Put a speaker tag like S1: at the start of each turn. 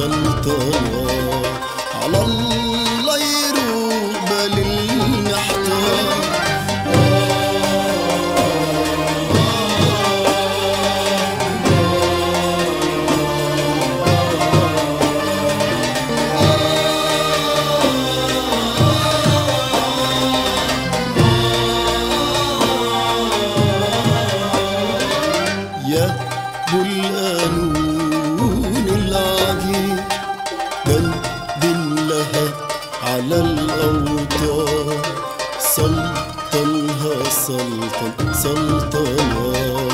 S1: سلطان على الله على الأوتار. سلطنها سلطن سلطنها